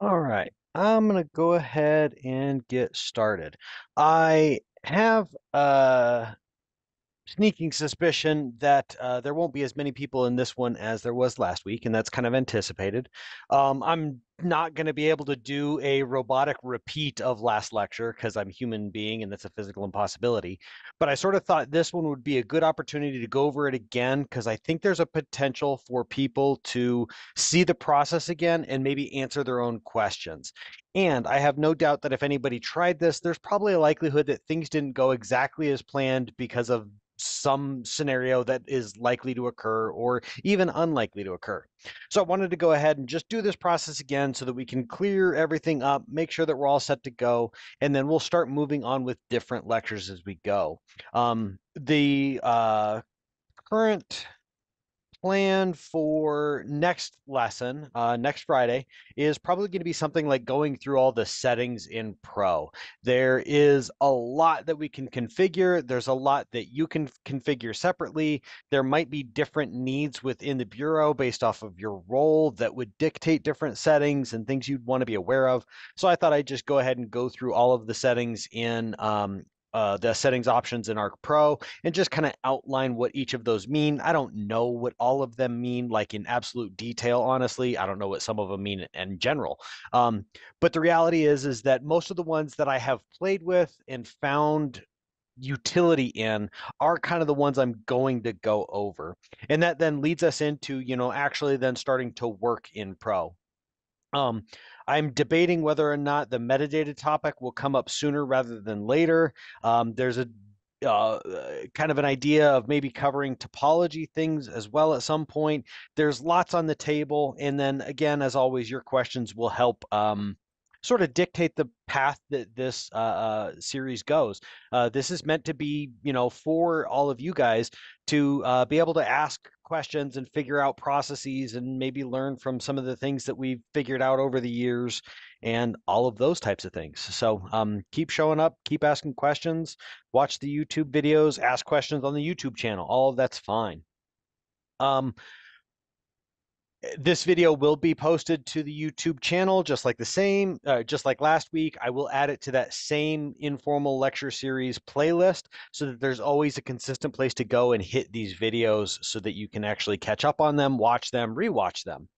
All right, I'm gonna go ahead and get started. I have a sneaking suspicion that uh, there won't be as many people in this one as there was last week, and that's kind of anticipated. Um, I'm not going to be able to do a robotic repeat of last lecture because I'm human being and that's a physical impossibility. But I sort of thought this one would be a good opportunity to go over it again because I think there's a potential for people to see the process again and maybe answer their own questions. And I have no doubt that if anybody tried this, there's probably a likelihood that things didn't go exactly as planned because of some scenario that is likely to occur or even unlikely to occur. So I wanted to go ahead and just do this process again so that we can clear everything up, make sure that we're all set to go, and then we'll start moving on with different lectures as we go. Um, the uh, current plan for next lesson, uh, next Friday, is probably going to be something like going through all the settings in Pro. There is a lot that we can configure. There's a lot that you can configure separately. There might be different needs within the Bureau based off of your role that would dictate different settings and things you'd want to be aware of. So I thought I'd just go ahead and go through all of the settings in um, uh, the settings options in Arc Pro and just kind of outline what each of those mean. I don't know what all of them mean, like in absolute detail, honestly. I don't know what some of them mean in general. Um, but the reality is, is that most of the ones that I have played with and found utility in are kind of the ones I'm going to go over. And that then leads us into, you know, actually then starting to work in Pro. Um, I'm debating whether or not the metadata topic will come up sooner rather than later. Um, there's a uh, kind of an idea of maybe covering topology things as well at some point. There's lots on the table. And then again, as always, your questions will help um, sort of dictate the path that this uh, uh, series goes. Uh, this is meant to be, you know, for all of you guys to uh, be able to ask questions and figure out processes and maybe learn from some of the things that we've figured out over the years and all of those types of things. So um, keep showing up, keep asking questions, watch the YouTube videos, ask questions on the YouTube channel. All of that's fine. Um, this video will be posted to the YouTube channel, just like the same, uh, just like last week. I will add it to that same informal lecture series playlist so that there's always a consistent place to go and hit these videos so that you can actually catch up on them, watch them, rewatch them.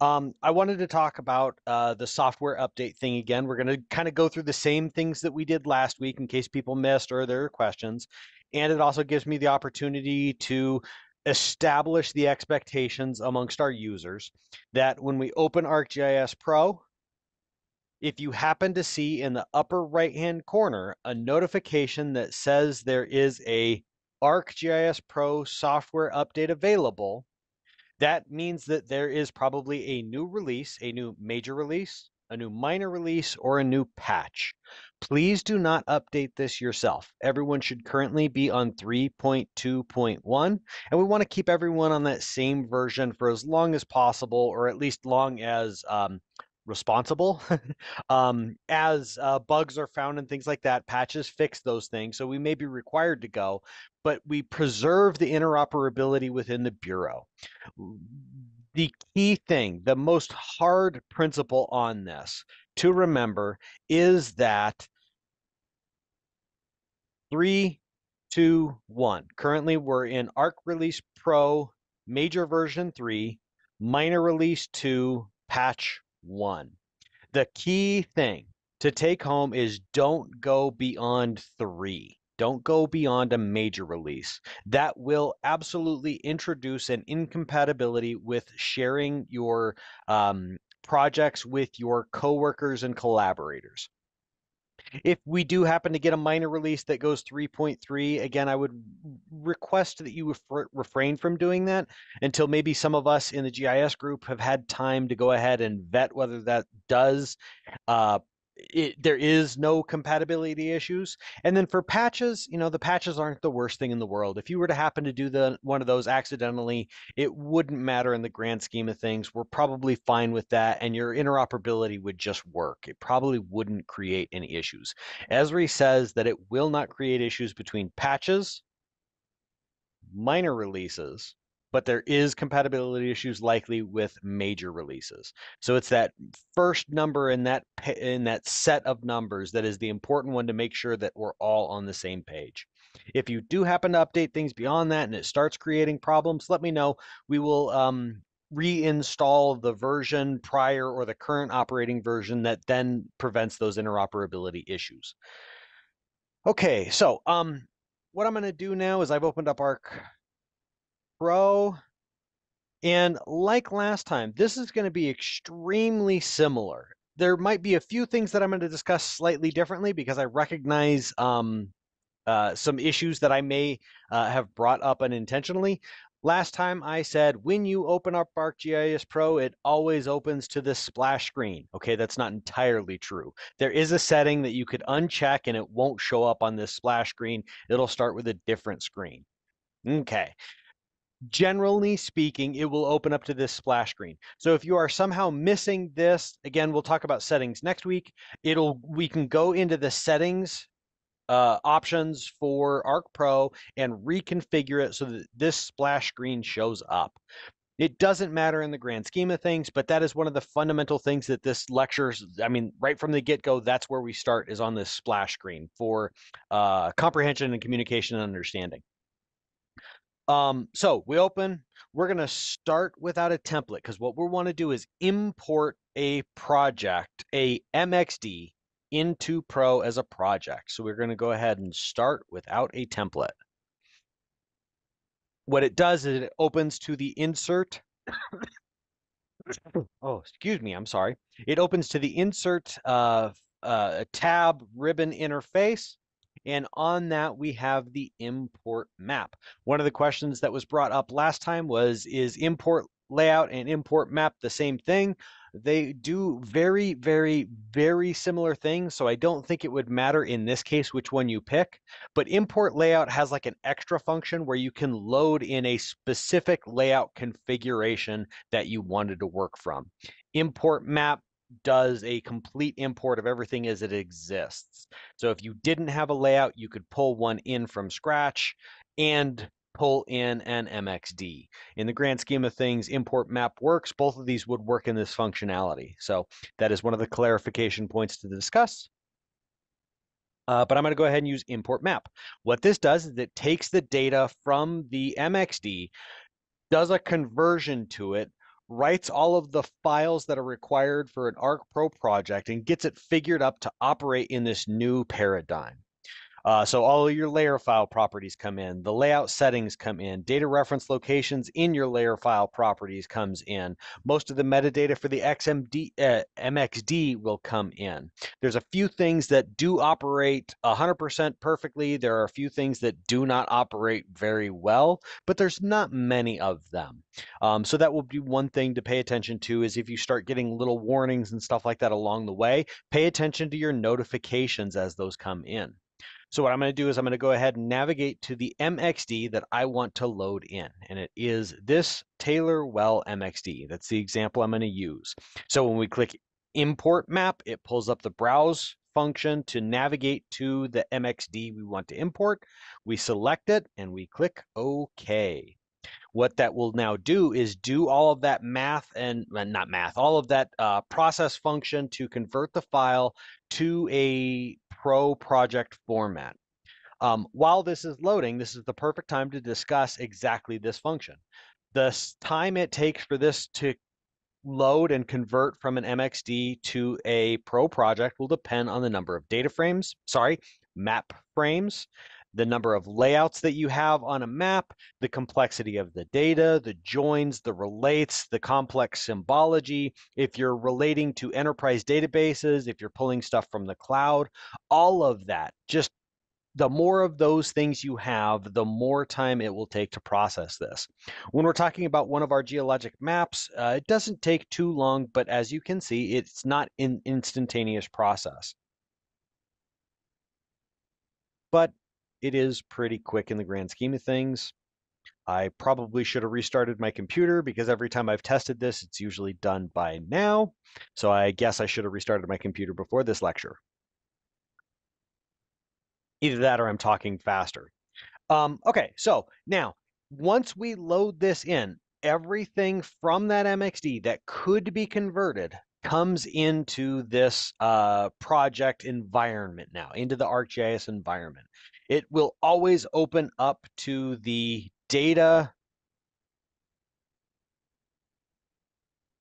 Um, I wanted to talk about uh, the software update thing again. We're going to kind of go through the same things that we did last week in case people missed or there are questions. And it also gives me the opportunity to establish the expectations amongst our users that when we open ArcGIS Pro, if you happen to see in the upper right hand corner a notification that says there is a ArcGIS Pro software update available, that means that there is probably a new release, a new major release, a new minor release, or a new patch. Please do not update this yourself. Everyone should currently be on 3.2.1, and we want to keep everyone on that same version for as long as possible, or at least long as um, responsible um, as uh, bugs are found and things like that patches fix those things so we may be required to go but we preserve the interoperability within the bureau the key thing the most hard principle on this to remember is that three two one currently we're in arc release pro major version 3 minor release 2 patch one. The key thing to take home is don't go beyond three. Don't go beyond a major release. That will absolutely introduce an incompatibility with sharing your um, projects with your coworkers and collaborators. If we do happen to get a minor release that goes 3.3, again, I would request that you ref- refrain from doing that until maybe some of us in the GIS group have had time to go ahead and vet whether that does uh, it, there is no compatibility issues. And then for patches, you know, the patches aren't the worst thing in the world. If you were to happen to do the one of those accidentally, it wouldn't matter in the grand scheme of things. We're probably fine with that, and your interoperability would just work. It probably wouldn't create any issues. Esri says that it will not create issues between patches, minor releases, but there is compatibility issues likely with major releases. So it's that first number in that in that set of numbers that is the important one to make sure that we're all on the same page. If you do happen to update things beyond that and it starts creating problems, let me know. We will um, reinstall the version prior or the current operating version that then prevents those interoperability issues. Okay, so um, what I'm going to do now is I've opened up Arc Pro. And like last time, this is going to be extremely similar. There might be a few things that I'm going to discuss slightly differently because I recognize um, uh, some issues that I may uh, have brought up unintentionally. Last time I said when you open up ArcGIS Pro, it always opens to this splash screen. Okay, that's not entirely true. There is a setting that you could uncheck and it won't show up on this splash screen. It'll start with a different screen. Okay. Generally speaking, it will open up to this splash screen. So if you are somehow missing this, again, we'll talk about settings next week. It'll we can go into the settings uh, options for Arc Pro and reconfigure it so that this splash screen shows up. It doesn't matter in the grand scheme of things, but that is one of the fundamental things that this lecture, I mean, right from the get go, that's where we start is on this splash screen for uh, comprehension and communication and understanding. Um, so we open, we're going to start without a template because what we want to do is import a project, a MXD into Pro as a project. So we're going to go ahead and start without a template. What it does is it opens to the insert. oh, excuse me. I'm sorry. It opens to the insert uh, uh, tab ribbon interface. And on that, we have the import map. One of the questions that was brought up last time was, is import layout and import map the same thing? They do very, very, very similar things. So I don't think it would matter in this case which one you pick. But import layout has like an extra function where you can load in a specific layout configuration that you wanted to work from. Import map does a complete import of everything as it exists. So if you didn't have a layout, you could pull one in from scratch and pull in an MXD. In the grand scheme of things, import map works. Both of these would work in this functionality. So that is one of the clarification points to discuss. Uh, but I'm going to go ahead and use import map. What this does is it takes the data from the MXD, does a conversion to it, writes all of the files that are required for an Arc Pro project, and gets it figured up to operate in this new paradigm. Uh, so all your layer file properties come in, the layout settings come in, data reference locations in your layer file properties comes in. Most of the metadata for the XMD, uh, MXD will come in. There's a few things that do operate 100% perfectly. There are a few things that do not operate very well, but there's not many of them. Um, so that will be one thing to pay attention to is if you start getting little warnings and stuff like that along the way, pay attention to your notifications as those come in. So what I'm going to do is I'm going to go ahead and navigate to the MXD that I want to load in. And it is this Taylor Well MXD. That's the example I'm going to use. So when we click import map, it pulls up the browse function to navigate to the MXD we want to import. We select it and we click OK. What that will now do is do all of that math and not math, all of that uh, process function to convert the file to a Pro project format. Um, while this is loading, this is the perfect time to discuss exactly this function. The time it takes for this to load and convert from an MXD to a Pro project will depend on the number of data frames, sorry, map frames, the number of layouts that you have on a map, the complexity of the data, the joins, the relates, the complex symbology, if you're relating to enterprise databases, if you're pulling stuff from the cloud, all of that. Just the more of those things you have, the more time it will take to process this. When we're talking about one of our geologic maps, uh, it doesn't take too long, but as you can see, it's not an instantaneous process. But it is pretty quick in the grand scheme of things. I probably should have restarted my computer because every time I've tested this, it's usually done by now. So I guess I should have restarted my computer before this lecture. Either that or I'm talking faster. Um, okay, so now Once we load this in, everything from that MXD that could be converted comes into this uh, project environment now, into the ArcGIS environment. It will always open up to the data.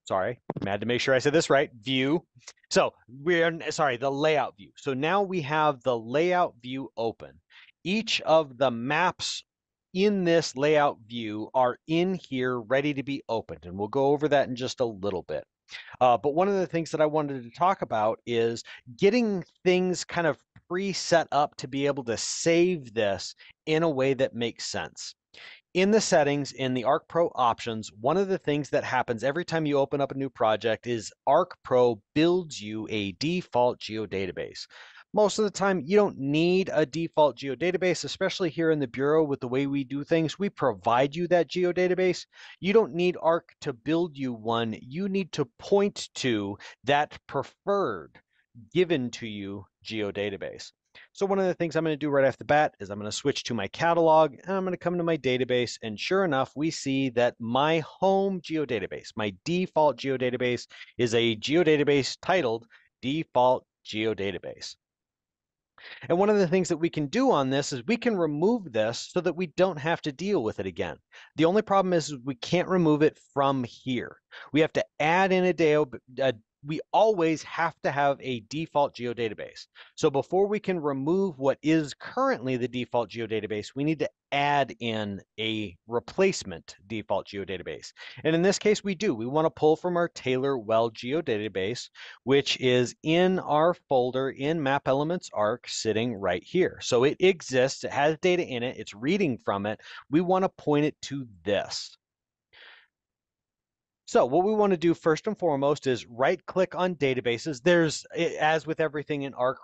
Sorry, I to make sure I said this right. View. So we're sorry, the layout view. So now we have the layout view open. Each of the maps in this layout view are in here ready to be opened. And we'll go over that in just a little bit. Uh, but one of the things that I wanted to talk about is getting things kind of pre-set up to be able to save this in a way that makes sense. In the settings in the Arc Pro options, one of the things that happens every time you open up a new project is Arc Pro builds you a default geodatabase most of the time you don't need a default geodatabase, especially here in the Bureau with the way we do things. We provide you that geodatabase. You don't need ARC to build you one. You need to point to that preferred given to you geodatabase. So one of the things I'm going to do right off the bat is I'm going to switch to my catalog and I'm going to come to my database. And sure enough, we see that my home geodatabase, my default geodatabase is a geodatabase titled default geodatabase. And one of the things that we can do on this is we can remove this so that we don't have to deal with it again. The only problem is we can't remove it from here. We have to add in a, a we always have to have a default geodatabase. So before we can remove what is currently the default geodatabase, we need to add in a replacement default geodatabase. And in this case, we do. We want to pull from our Taylor Well geodatabase, which is in our folder in Map Elements Arc sitting right here. So it exists, it has data in it, it's reading from it. We want to point it to this. So what we want to do first and foremost is right click on databases. There's, as with everything in ARC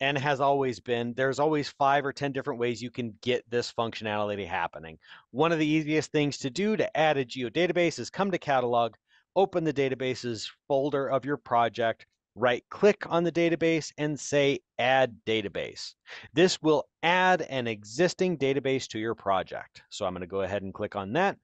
and has always been, there's always five or 10 different ways you can get this functionality happening. One of the easiest things to do to add a geodatabase is come to catalog, open the databases folder of your project, right click on the database and say add database. This will add an existing database to your project. So I'm going to go ahead and click on that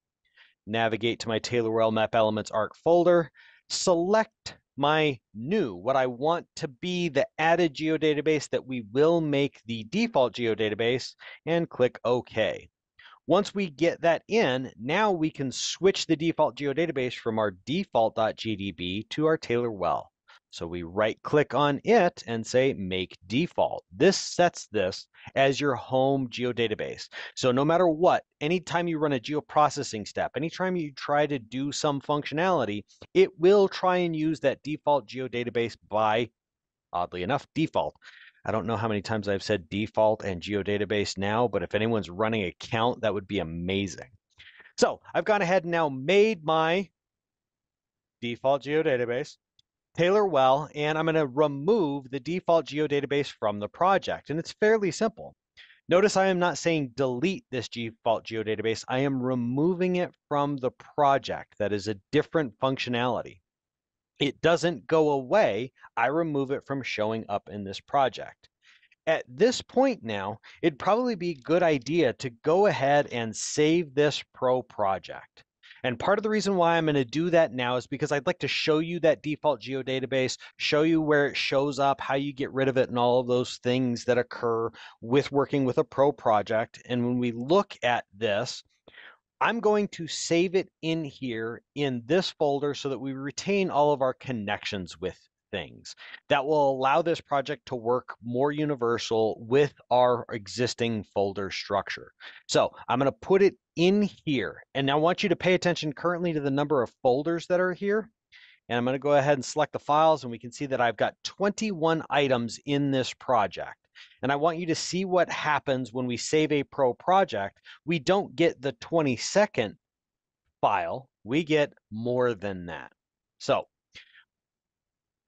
navigate to my Taylor Well Map Elements ARC folder, select my new, what I want to be the added geodatabase that we will make the default geodatabase, and click OK. Once we get that in, now we can switch the default geodatabase from our default.gdb to our Taylor Well. So we right click on it and say make default. This sets this as your home geodatabase. So no matter what, anytime you run a geoprocessing step, anytime you try to do some functionality, it will try and use that default geodatabase by, oddly enough, default. I don't know how many times I've said default and geodatabase now, but if anyone's running a count, that would be amazing. So I've gone ahead and now made my default geodatabase. Taylor Well, and I'm going to remove the default geodatabase from the project. And it's fairly simple. Notice I am not saying delete this default geodatabase. I am removing it from the project. That is a different functionality. It doesn't go away. I remove it from showing up in this project. At this point now, it'd probably be a good idea to go ahead and save this pro project. And part of the reason why I'm going to do that now is because I'd like to show you that default geodatabase, show you where it shows up, how you get rid of it, and all of those things that occur with working with a pro project. And when we look at this, I'm going to save it in here in this folder so that we retain all of our connections with things that will allow this project to work more universal with our existing folder structure. So I'm going to put it in here. And I want you to pay attention currently to the number of folders that are here. And I'm going to go ahead and select the files and we can see that I've got 21 items in this project. And I want you to see what happens when we save a pro project. We don't get the 22nd file, we get more than that. So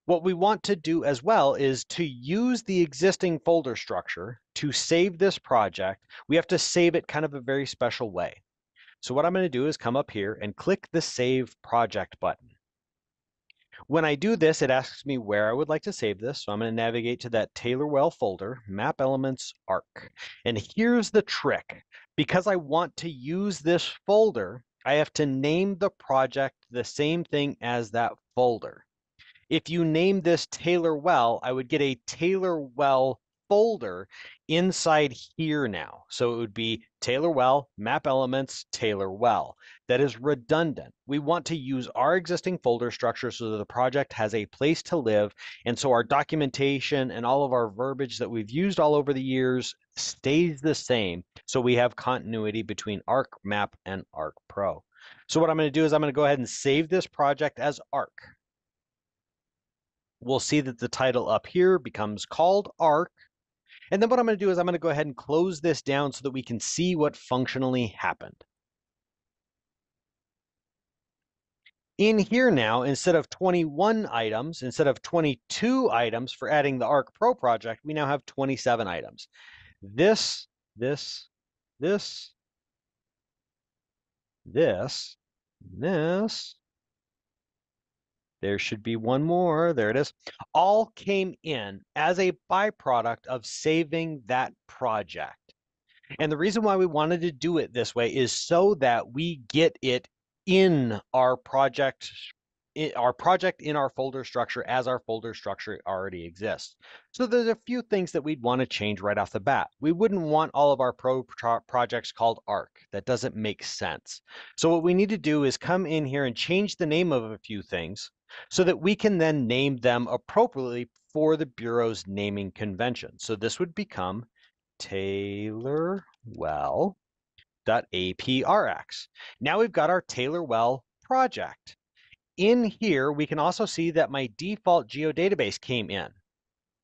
what we want to do as well is to use the existing folder structure to save this project. We have to save it kind of a very special way. So what I'm going to do is come up here and click the Save Project button. When I do this, it asks me where I would like to save this. So I'm going to navigate to that Taylor Well folder, Map Elements ARC. And here's the trick. Because I want to use this folder, I have to name the project the same thing as that folder. If you name this Taylor Well, I would get a Taylor Well folder inside here now. So it would be Taylor Well, Map Elements, Taylor Well. That is redundant. We want to use our existing folder structure so that the project has a place to live. And so our documentation and all of our verbiage that we've used all over the years stays the same. So we have continuity between Arc Map and Arc Pro. So what I'm going to do is I'm going to go ahead and save this project as Arc we'll see that the title up here becomes called arc. And then what I'm going to do is I'm going to go ahead and close this down so that we can see what functionally happened. In here now, instead of 21 items, instead of 22 items for adding the Arc Pro project, we now have 27 items. This, this, this, this, this, there should be one more. There it is. All came in as a byproduct of saving that project. And the reason why we wanted to do it this way is so that we get it in our project our project in our folder structure as our folder structure already exists. So there's a few things that we'd want to change right off the bat. We wouldn't want all of our pro pro projects called ARC. That doesn't make sense. So what we need to do is come in here and change the name of a few things so that we can then name them appropriately for the Bureau's naming convention. So this would become Taylor Well.aprx. Now we've got our Taylor Well project. In here, we can also see that my default geodatabase came in,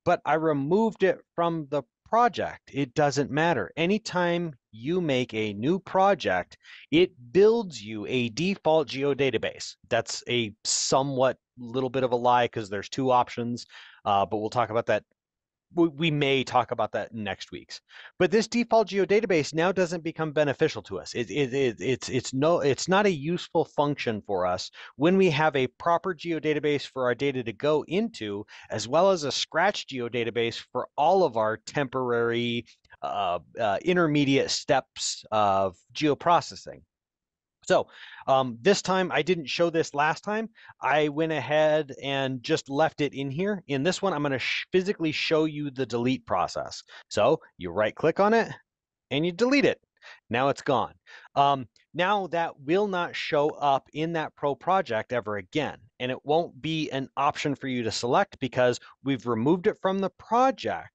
but I removed it from the project. It doesn't matter. Anytime you make a new project, it builds you a default geodatabase. That's a somewhat little bit of a lie because there's two options, uh, but we'll talk about that we may talk about that next week's. But this default geodatabase now doesn't become beneficial to us. It, it, it, it's it's no it's not a useful function for us when we have a proper geodatabase for our data to go into, as well as a scratch geodatabase for all of our temporary uh, uh, intermediate steps of geoprocessing. So um, this time I didn't show this last time. I went ahead and just left it in here. In this one, I'm going to sh physically show you the delete process. So you right click on it and you delete it. Now it's gone. Um, now that will not show up in that pro project ever again. And it won't be an option for you to select because we've removed it from the project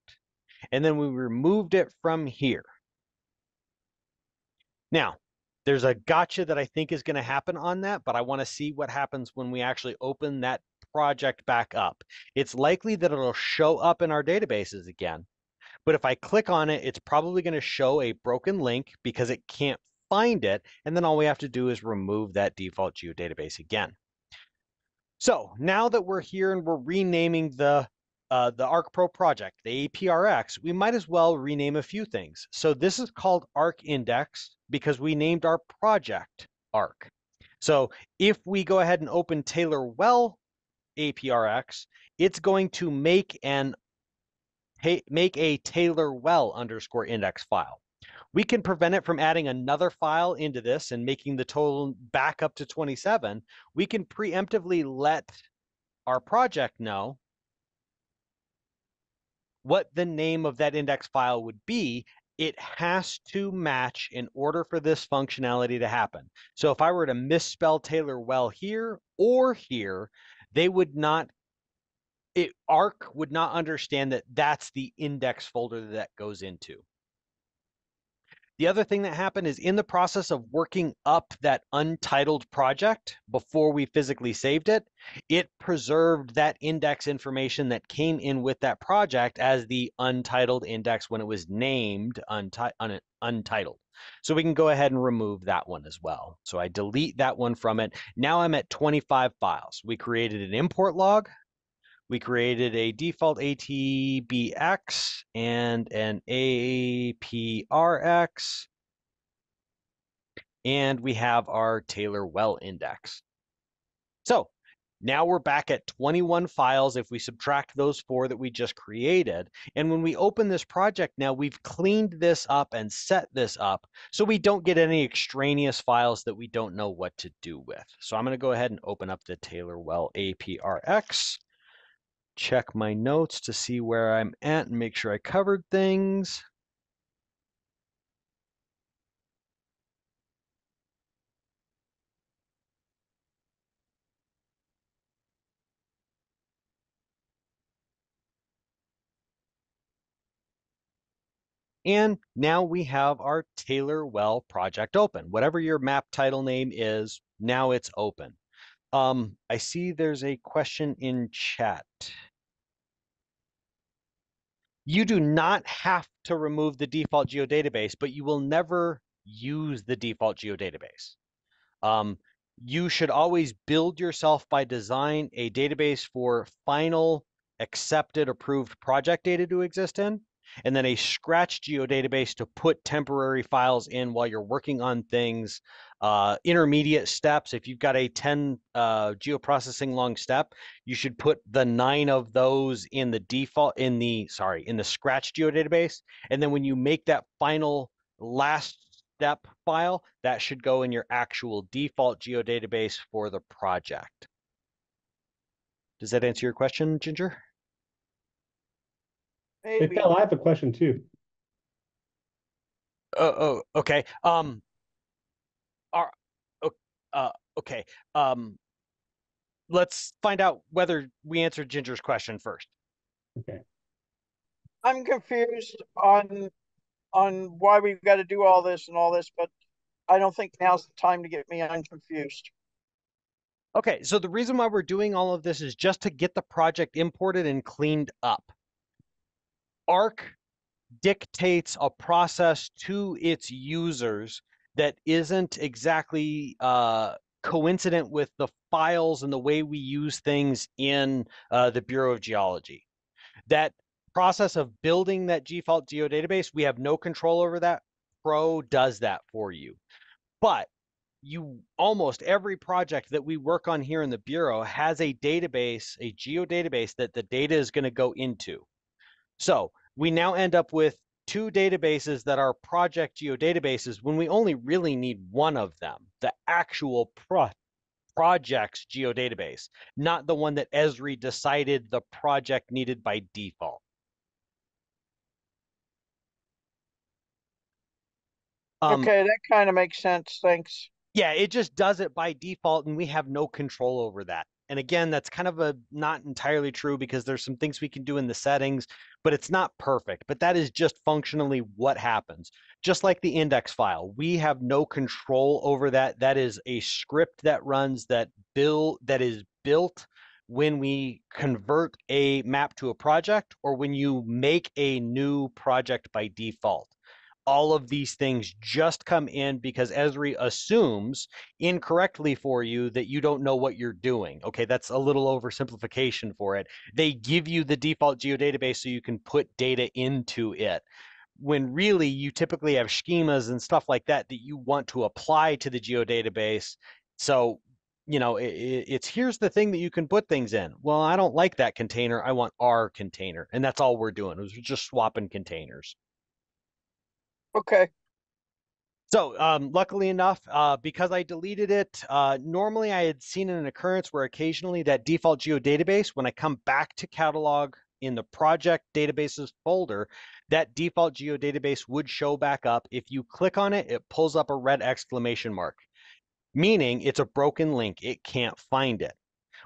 and then we removed it from here. Now, there's a gotcha that I think is going to happen on that, but I want to see what happens when we actually open that project back up. It's likely that it'll show up in our databases again. But if I click on it, it's probably going to show a broken link because it can't find it. And then all we have to do is remove that default geodatabase again. So now that we're here and we're renaming the uh, the Arc Pro project, the APRX, we might as well rename a few things. So this is called Arc Index because we named our project Arc. So if we go ahead and open Taylor Well APRX, it's going to make an make a Taylor Well underscore index file. We can prevent it from adding another file into this and making the total back up to 27. We can preemptively let our project know what the name of that index file would be, it has to match in order for this functionality to happen. So if I were to misspell Taylor well here or here, they would not, it, ARC would not understand that that's the index folder that goes into. The other thing that happened is in the process of working up that untitled project before we physically saved it, it preserved that index information that came in with that project as the untitled index when it was named unti un untitled. So we can go ahead and remove that one as well. So I delete that one from it. Now I'm at 25 files. We created an import log we created a default ATBX and an APRX. And we have our Taylor Well index. So Now we're back at 21 files if we subtract those four that we just created. And when we open this project now, we've cleaned this up and set this up so we don't get any extraneous files that we don't know what to do with. So I'm going to go ahead and open up the Taylor Well APRX, check my notes to see where I'm at and make sure I covered things. And now we have our Taylor Well project open. Whatever your map title name is, now it's open. Um, I see there's a question in chat. You do not have to remove the default geodatabase, but you will never use the default geodatabase. Um, you should always build yourself by design a database for final accepted approved project data to exist in and then a scratch geodatabase to put temporary files in while you're working on things. Uh, intermediate steps, if you've got a 10 uh, geoprocessing long step, you should put the nine of those in the default, in the, sorry, in the scratch geodatabase. And then when you make that final last step file, that should go in your actual default geodatabase for the project. Does that answer your question, Ginger? Hey, Phil, I have a question too. Oh, oh, okay. Um, are, uh, okay. Um, let's find out whether we answered Ginger's question first. Okay. I'm confused on on why we've got to do all this and all this, but I don't think now's the time to get me unconfused. Okay, so the reason why we're doing all of this is just to get the project imported and cleaned up. Arc dictates a process to its users that isn't exactly uh, coincident with the files and the way we use things in uh, the Bureau of Geology. That process of building that default geodatabase, we have no control over that. Pro does that for you. But you almost every project that we work on here in the Bureau has a database, a geodatabase that the data is going to go into. So we now end up with two databases that are project geodatabases when we only really need one of them, the actual pro project's geodatabase, not the one that Esri decided the project needed by default. Um, okay, that kind of makes sense. Thanks. Yeah, it just does it by default, and we have no control over that. And again, that's kind of a not entirely true because there's some things we can do in the settings, but it's not perfect. But that is just functionally what happens. Just like the index file, we have no control over that. That is a script that runs that bill that is built when we convert a map to a project or when you make a new project by default all of these things just come in because Esri assumes incorrectly for you that you don't know what you're doing. Okay, that's a little oversimplification for it. They give you the default geodatabase so you can put data into it. When really you typically have schemas and stuff like that that you want to apply to the geodatabase. So, you know, it, it's here's the thing that you can put things in. Well, I don't like that container. I want our container. And that's all we're doing. We're just swapping containers. Okay. So, um, luckily enough, uh, because I deleted it, uh, normally I had seen an occurrence where occasionally that default geodatabase, when I come back to catalog in the project databases folder, that default geodatabase would show back up. If you click on it, it pulls up a red exclamation mark, meaning it's a broken link. It can't find it.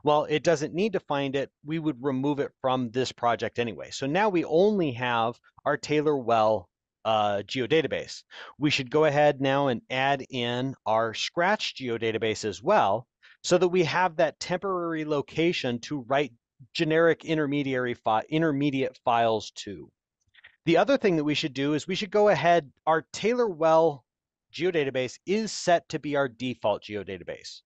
Well, it doesn't need to find it. We would remove it from this project anyway. So now we only have our Taylor Well uh, geodatabase. We should go ahead now and add in our Scratch geodatabase as well, so that we have that temporary location to write generic intermediary fi intermediate files to. The other thing that we should do is we should go ahead, our Taylor Well geodatabase is set to be our default geodatabase.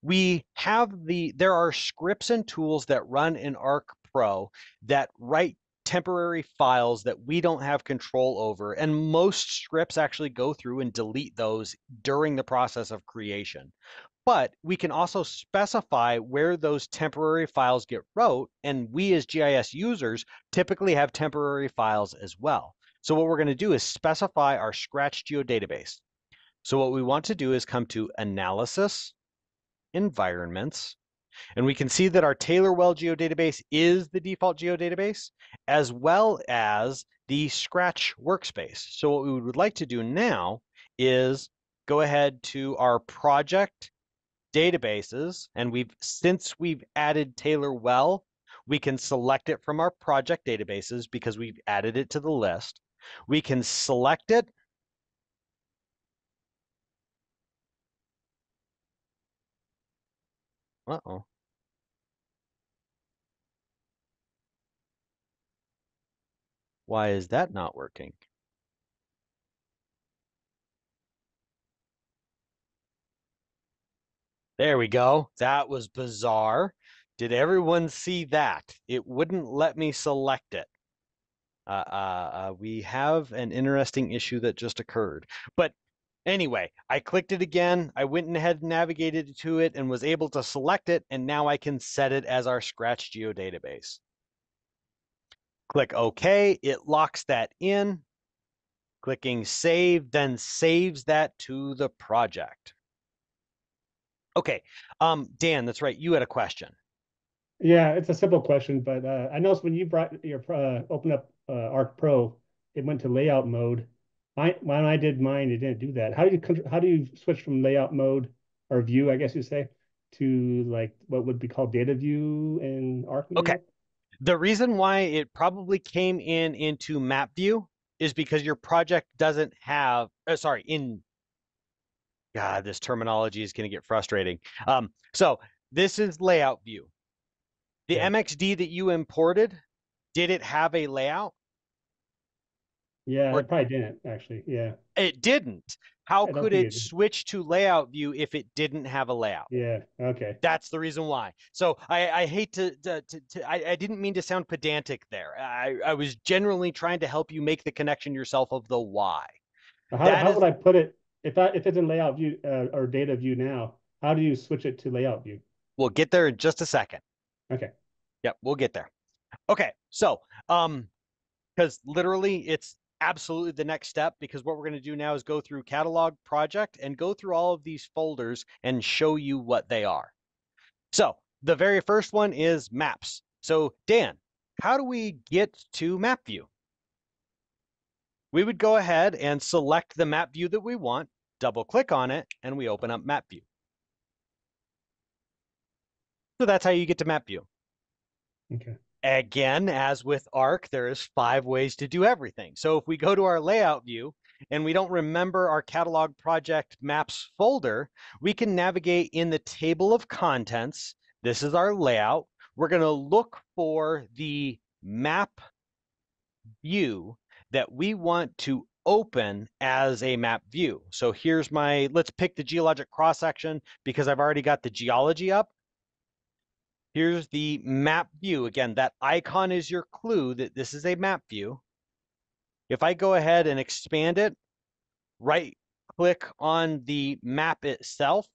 We have the, there are scripts and tools that run in Arc Pro that write temporary files that we don't have control over. And most scripts actually go through and delete those during the process of creation. but we can also specify where those temporary files get wrote. And we as GIS users typically have temporary files as well. So what we're going to do is specify our Scratch geodatabase. So what we want to do is come to Analysis, Environments, and we can see that our Taylor Well geodatabase is the default geodatabase, as well as the Scratch workspace. So what we would like to do now is go ahead to our project databases, and we've since we've added Taylor Well, we can select it from our project databases because we've added it to the list. We can select it. Uh-oh. Why is that not working? There we go. That was bizarre. Did everyone see that? It wouldn't let me select it. Uh, uh, uh, we have an interesting issue that just occurred. But anyway, I clicked it again. I went ahead and navigated to it and was able to select it. And now I can set it as our Scratch geodatabase. Click OK. It locks that in. Clicking Save then saves that to the project. Okay, um, Dan, that's right. You had a question. Yeah, it's a simple question, but uh, I noticed when you brought your uh, open up uh, Arc Pro, it went to layout mode. I, when I did mine, it didn't do that. How do you how do you switch from layout mode or view, I guess you say, to like what would be called data view in Arc? Okay. The reason why it probably came in into map view is because your project doesn't have, uh, sorry, in God, this terminology is going to get frustrating. Um, so this is layout view. The yeah. MXD that you imported, did it have a layout? Yeah, or, it probably didn't actually. Yeah. It didn't. How could it, it switch to layout view if it didn't have a layout? Yeah. Okay. That's the reason why. So I, I hate to, to, to, to I, I, didn't mean to sound pedantic there. I, I was generally trying to help you make the connection yourself of the why. How, how is, would I put it if I, if it's in layout view uh, or data view now, how do you switch it to layout view? We'll get there in just a second. Okay. Yep, we'll get there. Okay, so um, because literally it's absolutely the next step because what we're going to do now is go through catalog project and go through all of these folders and show you what they are. So the very first one is maps. So Dan, how do we get to map view? we would go ahead and select the map view that we want, double click on it, and we open up map view. So that's how you get to map view. Okay. Again, as with ARC, there is five ways to do everything. So if we go to our layout view and we don't remember our catalog project maps folder, we can navigate in the table of contents. This is our layout. We're going to look for the map view that we want to open as a map view. So here's my, let's pick the geologic cross section because I've already got the geology up. Here's the map view. Again, that icon is your clue that this is a map view. If I go ahead and expand it, right click on the map itself.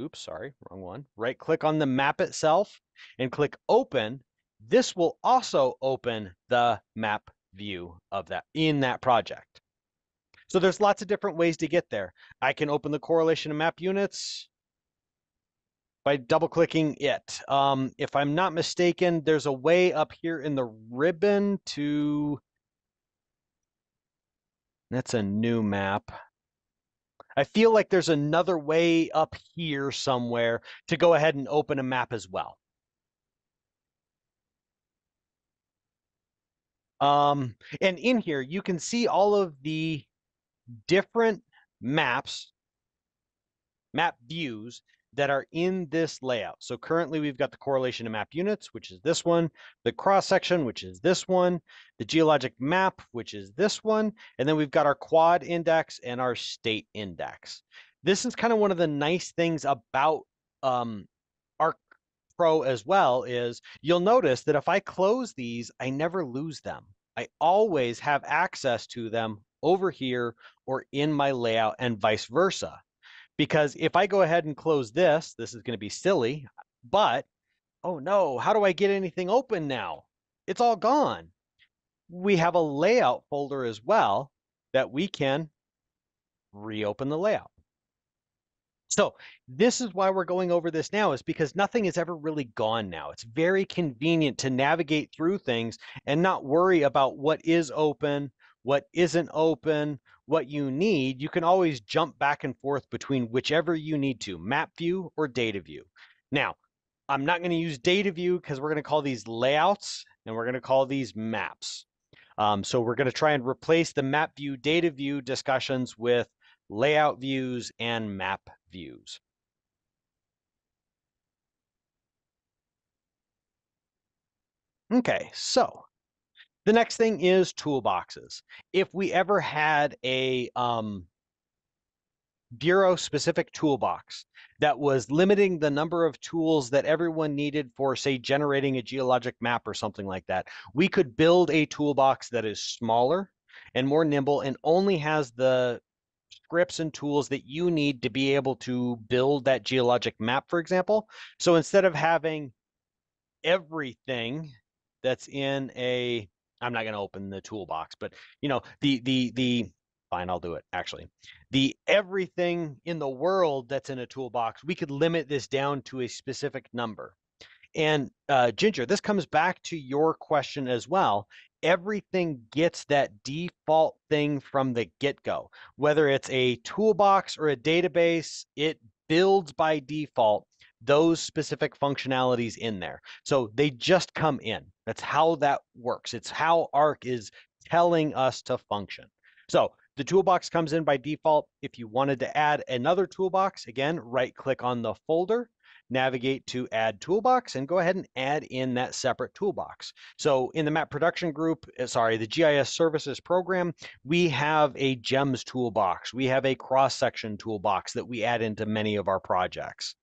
Oops, sorry, wrong one. Right click on the map itself and click open. This will also open the map view of that in that project. So there's lots of different ways to get there. I can open the correlation of map units by double clicking it. Um, if I'm not mistaken, there's a way up here in the ribbon to, that's a new map. I feel like there's another way up here somewhere to go ahead and open a map as well. Um, and in here, you can see all of the different maps, map views that are in this layout. So currently we've got the correlation of map units, which is this one, the cross section, which is this one, the geologic map, which is this one, and then we've got our quad index and our state index. This is kind of one of the nice things about um, Pro as well is you'll notice that if I close these, I never lose them. I always have access to them over here or in my layout and vice versa. Because if I go ahead and close this, this is going to be silly, but oh no, how do I get anything open now? It's all gone. We have a layout folder as well that we can reopen the layout. So this is why we're going over this now is because nothing is ever really gone now. It's very convenient to navigate through things and not worry about what is open, what isn't open, what you need. You can always jump back and forth between whichever you need to, map view or data view. Now, I'm not going to use data view because we're going to call these layouts and we're going to call these maps. Um, so we're going to try and replace the map view data view discussions with layout views and map views. Okay, so the next thing is toolboxes. If we ever had a um, bureau specific toolbox that was limiting the number of tools that everyone needed for, say, generating a geologic map or something like that. We could build a toolbox that is smaller and more nimble and only has the scripts and tools that you need to be able to build that geologic map, for example. So instead of having everything that's in a I'm not going to open the toolbox, but you know, the the the fine, I'll do it actually. The everything in the world that's in a toolbox, we could limit this down to a specific number. And uh, Ginger, this comes back to your question as well. Everything gets that default thing from the get go. Whether it's a toolbox or a database, it builds by default those specific functionalities in there. So they just come in. That's how that works. It's how ARC is telling us to function. So the toolbox comes in by default. If you wanted to add another toolbox, again, right click on the folder, navigate to add toolbox and go ahead and add in that separate toolbox. So in the map production group, uh, sorry, the GIS services program, we have a GEMS toolbox. We have a cross section toolbox that we add into many of our projects.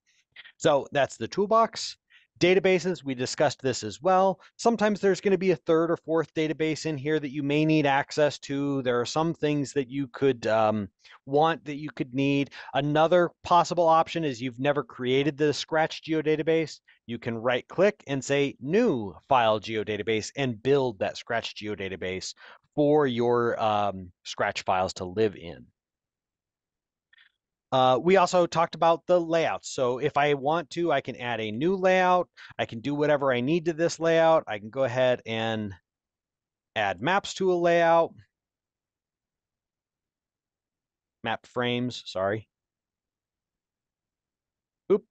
So that's the toolbox. Databases, we discussed this as well. Sometimes there's going to be a third or fourth database in here that you may need access to. There are some things that you could um, want that you could need. Another possible option is you've never created the Scratch geodatabase. You can right click and say new file geodatabase and build that Scratch geodatabase for your um, Scratch files to live in. Uh, we also talked about the layouts. So if I want to, I can add a new layout. I can do whatever I need to this layout. I can go ahead and add maps to a layout. Map frames, sorry. Oop.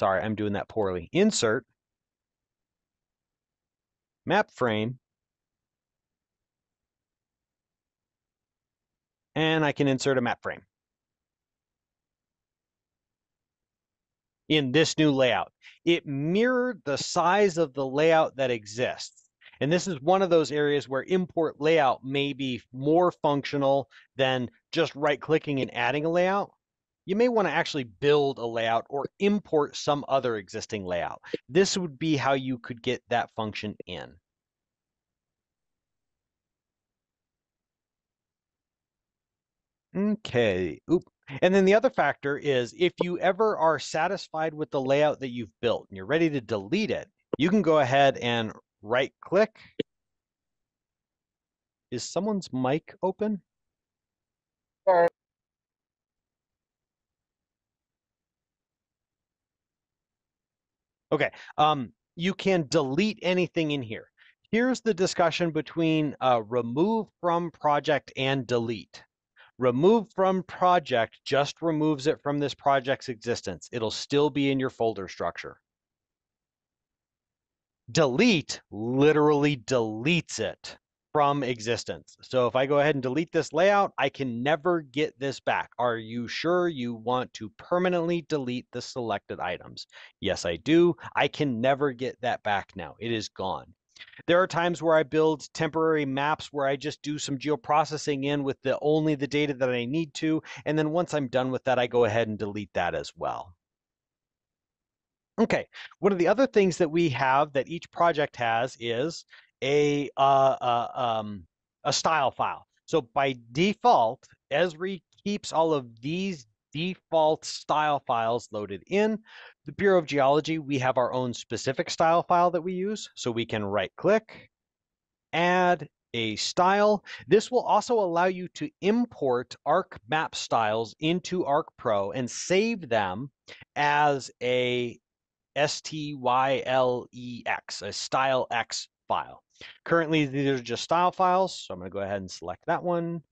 Sorry, I'm doing that poorly. Insert. Map frame. And I can insert a map frame. In this new layout. It mirrored the size of the layout that exists. And this is one of those areas where import layout may be more functional than just right clicking and adding a layout. You may want to actually build a layout or import some other existing layout. This would be how you could get that function in. Okay. Oop. And then the other factor is if you ever are satisfied with the layout that you've built and you're ready to delete it, you can go ahead and right click. Is someone's mic open? Sorry. Okay. Um, you can delete anything in here. Here's the discussion between uh, remove from project and delete. Remove from project just removes it from this project's existence. It'll still be in your folder structure. Delete literally deletes it from existence. So if I go ahead and delete this layout, I can never get this back. Are you sure you want to permanently delete the selected items? Yes, I do. I can never get that back now. It is gone. There are times where I build temporary maps where I just do some geoprocessing in with the only the data that I need to. And then once I'm done with that, I go ahead and delete that as well. Okay, one of the other things that we have that each project has is a uh, uh, um, a style file. So by default, Esri keeps all of these default style files loaded in. The Bureau of Geology, we have our own specific style file that we use. So we can right click, add a style. This will also allow you to import ARC map styles into ARC Pro and save them as a S-T-Y-L-E-X, a style X file. Currently, these are just style files, so I'm going to go ahead and select that one,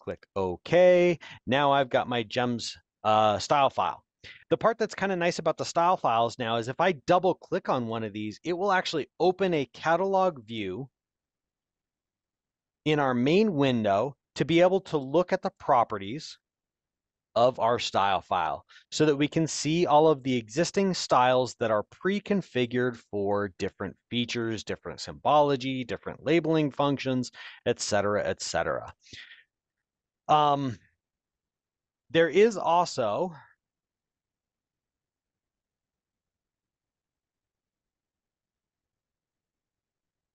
click OK. Now I've got my GEMS uh, style file. The part that's kind of nice about the style files now is if I double click on one of these, it will actually open a catalog view in our main window to be able to look at the properties of our style file so that we can see all of the existing styles that are pre-configured for different features, different symbology, different labeling functions, etc., etc. Um, there is also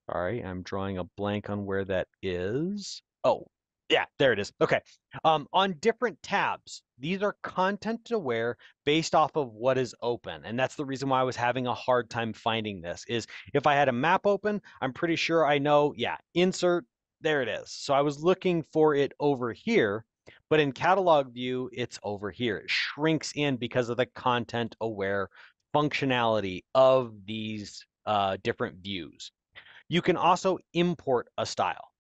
Sorry, I'm drawing a blank on where that is. Oh, yeah, there it is. Okay. Um, on different tabs, these are content aware based off of what is open. And that's the reason why I was having a hard time finding this is if I had a map open, I'm pretty sure I know, yeah, insert, there it is. So I was looking for it over here, but in catalog view, it's over here. It shrinks in because of the content aware functionality of these uh, different views. You can also import a style.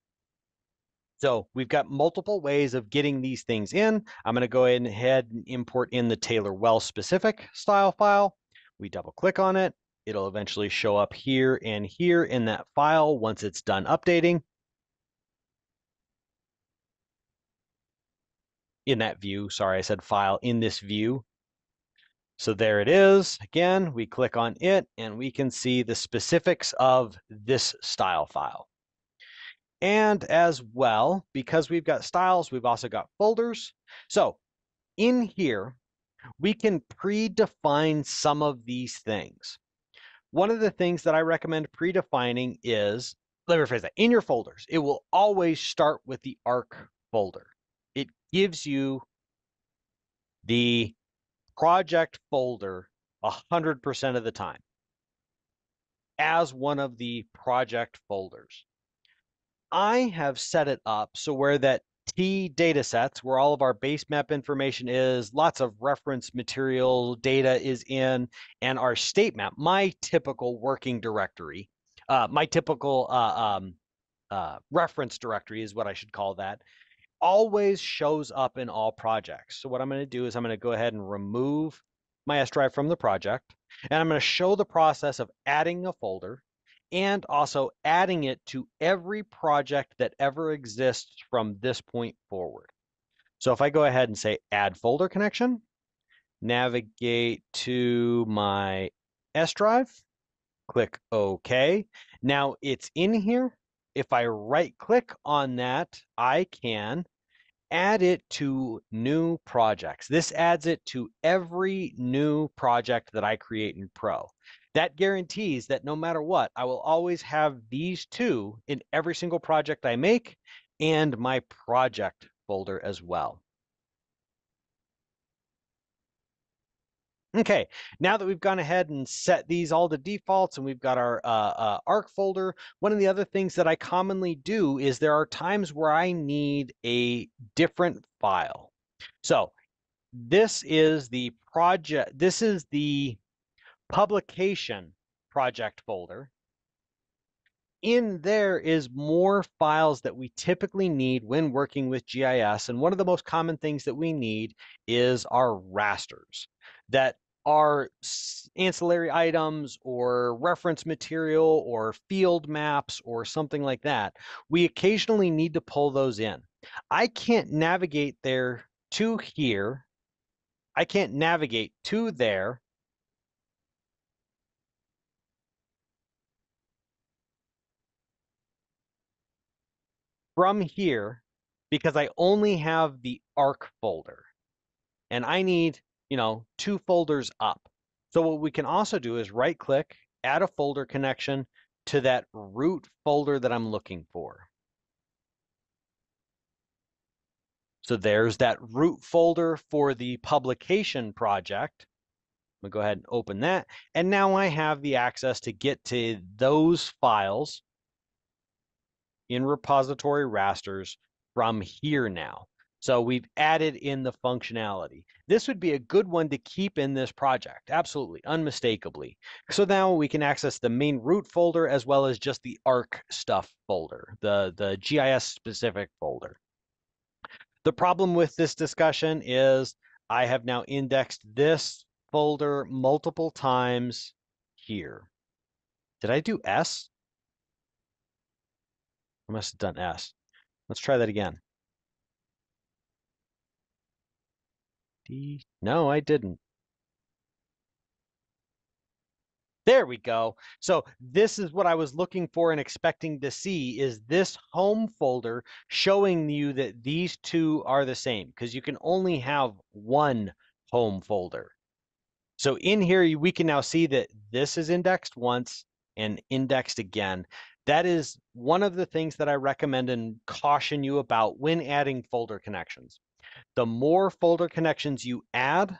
So we've got multiple ways of getting these things in. I'm going to go ahead and import in the Taylor Well specific style file. We double click on it. It'll eventually show up here and here in that file once it's done updating. In that view, sorry, I said file in this view. So there it is. Again, we click on it and we can see the specifics of this style file. And as well, because we've got styles, we've also got folders. So in here, we can predefine some of these things. One of the things that I recommend predefining is, let me rephrase that, in your folders, it will always start with the ARC folder. Gives you the project folder 100% of the time as one of the project folders. I have set it up so where that T data sets, where all of our base map information is, lots of reference material data is in, and our state map, my typical working directory, uh, my typical uh, um, uh, reference directory is what I should call that, always shows up in all projects. So what I'm going to do is I'm going to go ahead and remove my S drive from the project, and I'm going to show the process of adding a folder and also adding it to every project that ever exists from this point forward. So if I go ahead and say add folder connection, navigate to my S drive, click OK. Now it's in here. If I right click on that, I can add it to new projects. This adds it to every new project that I create in Pro. That guarantees that no matter what, I will always have these two in every single project I make and my project folder as well. Okay, now that we've gone ahead and set these all to defaults and we've got our uh, uh, ARC folder, one of the other things that I commonly do is there are times where I need a different file. So this is the project, this is the publication project folder. In there is more files that we typically need when working with GIS. And one of the most common things that we need is our rasters that are ancillary items or reference material or field maps or something like that. We occasionally need to pull those in. I can't navigate there to here. I can't navigate to there from here because I only have the ARC folder and I need, you know, two folders up. So what we can also do is right click, add a folder connection to that root folder that I'm looking for. So there's that root folder for the publication project. I'm gonna go ahead and open that. And now I have the access to get to those files in repository rasters from here now. So we've added in the functionality. This would be a good one to keep in this project, absolutely, unmistakably. So now we can access the main root folder as well as just the ARC stuff folder, the, the GIS specific folder. The problem with this discussion is I have now indexed this folder multiple times here. Did I do S? I must have done S. Let's try that again. No, I didn't. There we go. So this is what I was looking for and expecting to see is this home folder showing you that these two are the same because you can only have one home folder. So in here, we can now see that this is indexed once and indexed again. That is one of the things that I recommend and caution you about when adding folder connections. The more folder connections you add,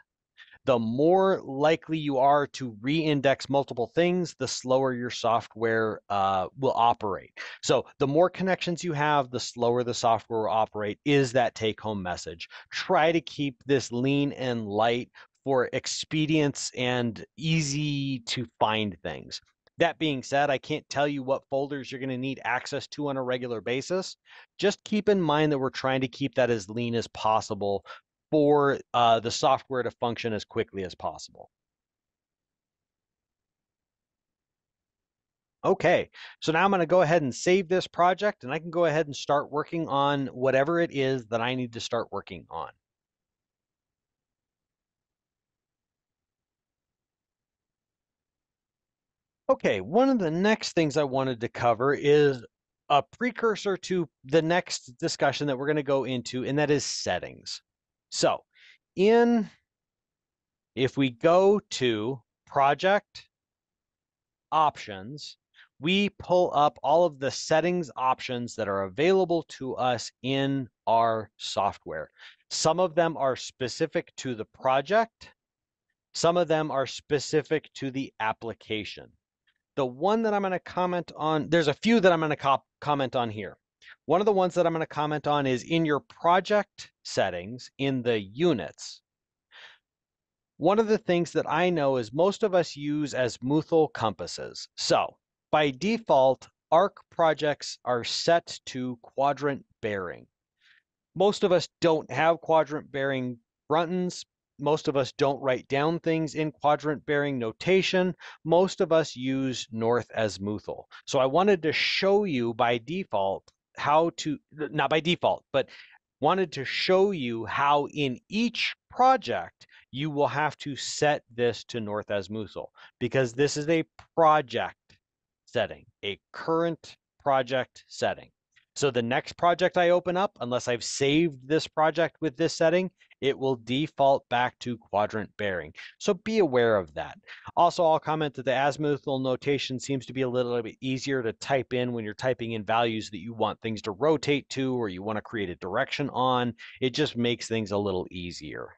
the more likely you are to re-index multiple things, the slower your software uh, will operate. So the more connections you have, the slower the software will operate is that take-home message. Try to keep this lean and light for expedience and easy to find things. That being said, I can't tell you what folders you're going to need access to on a regular basis. Just keep in mind that we're trying to keep that as lean as possible for uh, the software to function as quickly as possible. Okay, so now I'm going to go ahead and save this project and I can go ahead and start working on whatever it is that I need to start working on. Okay, one of the next things I wanted to cover is a precursor to the next discussion that we're going to go into, and that is settings. So in, if we go to project options, we pull up all of the settings options that are available to us in our software. Some of them are specific to the project. Some of them are specific to the application. The one that I'm going to comment on, there's a few that I'm going to comment on here. One of the ones that I'm going to comment on is in your project settings in the units. One of the things that I know is most of us use azimuthal compasses. So by default, ARC projects are set to quadrant bearing. Most of us don't have quadrant bearing buttons. Most of us don't write down things in quadrant bearing notation. Most of us use north as azimuthal. So I wanted to show you by default how to, not by default, but wanted to show you how in each project you will have to set this to North as Azimuthal because this is a project setting, a current project setting. So the next project I open up, unless I've saved this project with this setting, it will default back to quadrant bearing. So be aware of that. Also, I'll comment that the azimuthal notation seems to be a little bit easier to type in when you're typing in values that you want things to rotate to or you want to create a direction on. It just makes things a little easier.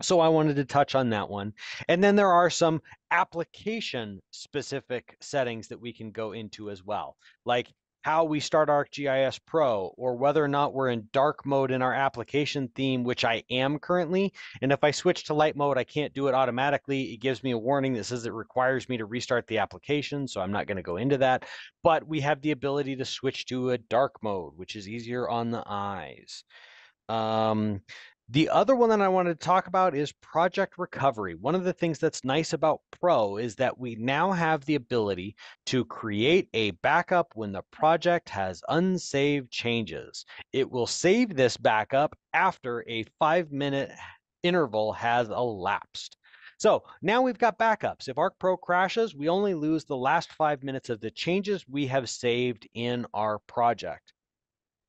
So I wanted to touch on that one. And then there are some application specific settings that we can go into as well. Like how we start ArcGIS Pro or whether or not we're in dark mode in our application theme, which I am currently. And if I switch to light mode, I can't do it automatically. It gives me a warning that says it requires me to restart the application. So I'm not going to go into that. But we have the ability to switch to a dark mode, which is easier on the eyes. Um, the other one that I wanted to talk about is project recovery. One of the things that's nice about Pro is that we now have the ability to create a backup when the project has unsaved changes. It will save this backup after a five minute interval has elapsed. So now we've got backups. If Arc Pro crashes, we only lose the last five minutes of the changes we have saved in our project.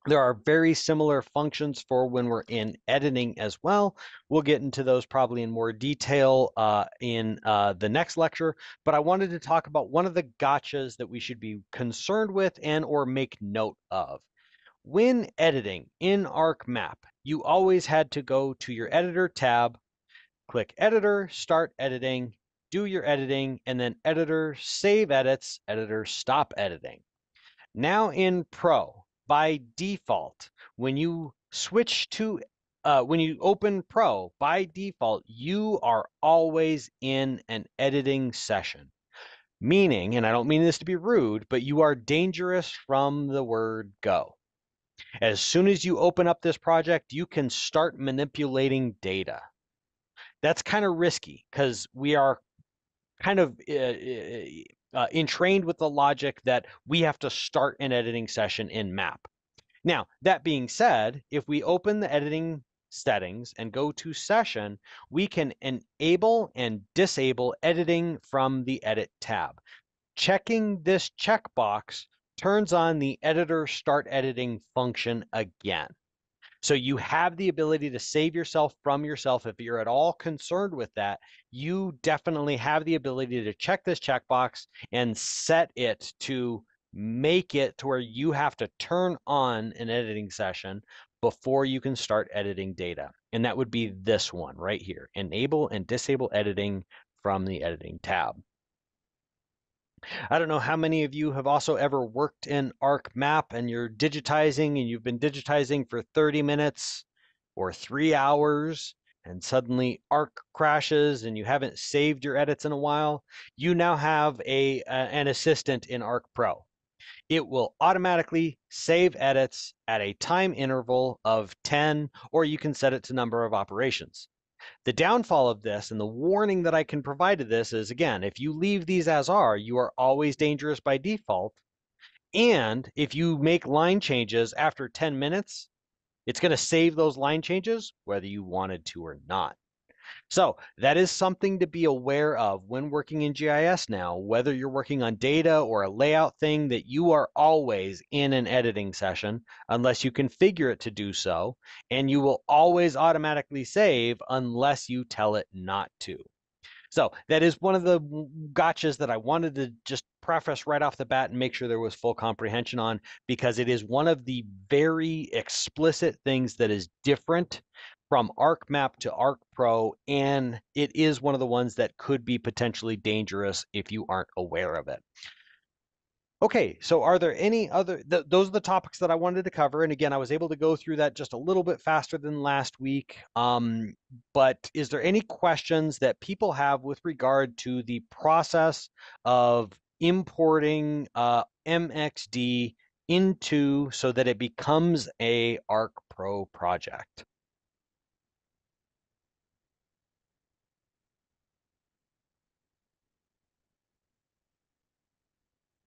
There are very similar functions for when we're in editing as well. We'll get into those probably in more detail uh, in uh, the next lecture, but I wanted to talk about one of the gotchas that we should be concerned with and or make note of. when editing in ArcMap, you always had to go to your editor tab, click editor, start editing, do your editing, and then editor, save edits, editor, stop editing. Now in Pro, by default, when you switch to uh, when you open Pro, by default, you are always in an editing session. Meaning, and I don't mean this to be rude, but you are dangerous from the word go. As soon as you open up this project, you can start manipulating data. That's kind of risky because we are kind of uh, uh, entrained with the logic that we have to start an editing session in map. Now, that being said, if we open the editing settings and go to session, we can enable and disable editing from the edit tab. Checking this checkbox turns on the editor start editing function again. So you have the ability to save yourself from yourself. If you're at all concerned with that, you definitely have the ability to check this checkbox and set it to make it to where you have to turn on an editing session before you can start editing data. And that would be this one right here, enable and disable editing from the editing tab. I don't know how many of you have also ever worked in ArcMap and you're digitizing and you've been digitizing for 30 minutes or three hours and suddenly Arc crashes and you haven't saved your edits in a while. You now have a, an assistant in Arc Pro. It will automatically save edits at a time interval of 10, or you can set it to number of operations. The downfall of this and the warning that I can provide to this is again, if you leave these as are, you are always dangerous by default. And if you make line changes after 10 minutes, it's going to save those line changes whether you wanted to or not. So that is something to be aware of when working in GIS now, whether you're working on data or a layout thing that you are always in an editing session unless you configure it to do so, and you will always automatically save unless you tell it not to. So that is one of the gotchas that I wanted to just preface right off the bat and make sure there was full comprehension on because it is one of the very explicit things that is different from ArcMap to ArcPro, and it is one of the ones that could be potentially dangerous if you aren't aware of it. Okay, so are there any other, th those are the topics that I wanted to cover. And again, I was able to go through that just a little bit faster than last week. Um, but is there any questions that people have with regard to the process of importing uh, MXD into so that it becomes a ArcPro project?